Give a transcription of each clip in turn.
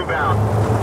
move out.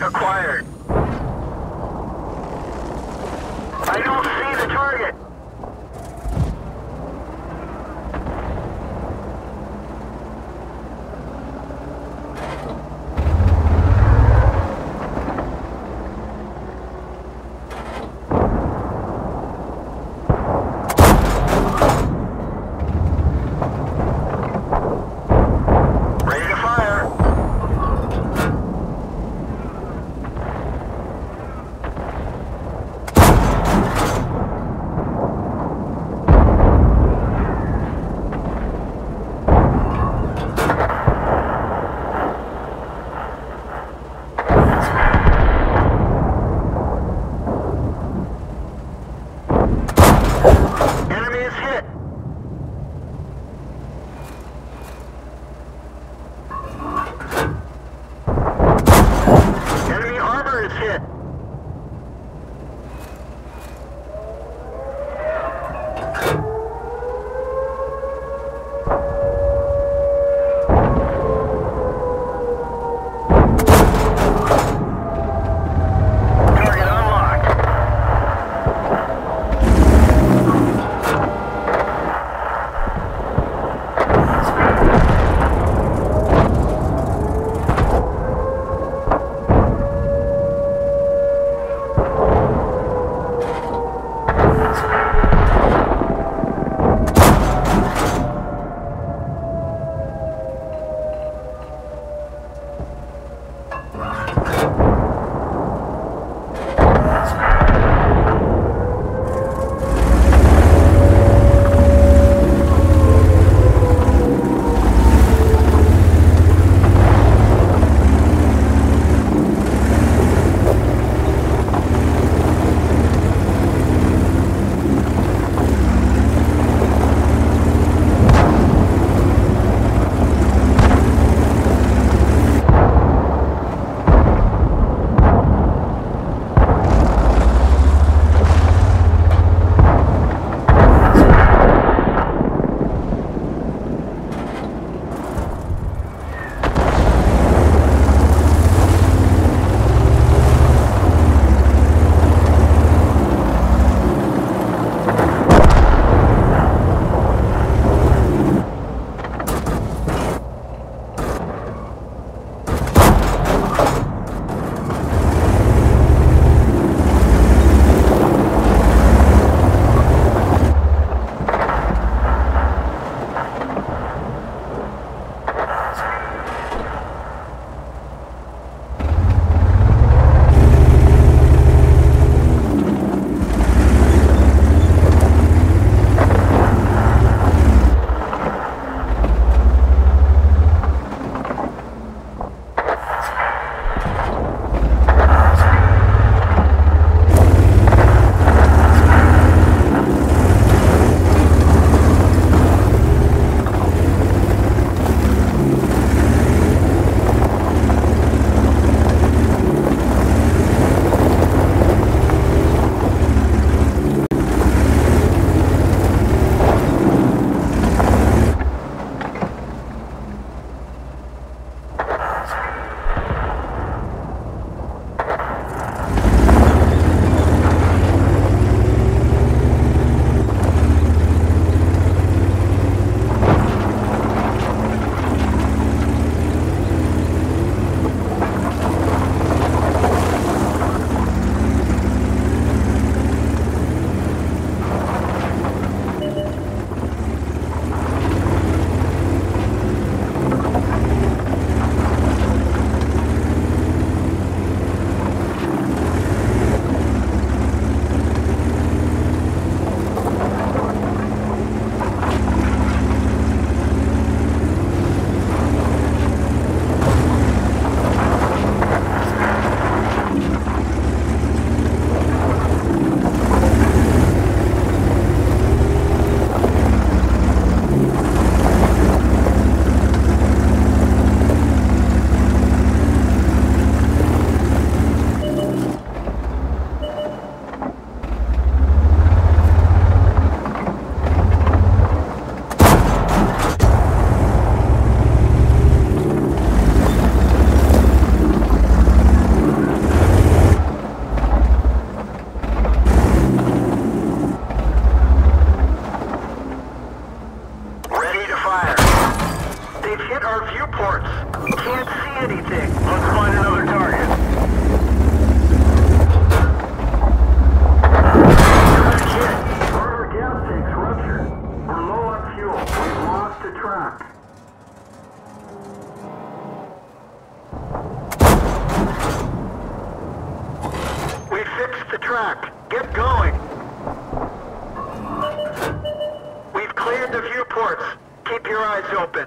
Acquired. The viewports. Keep your eyes open.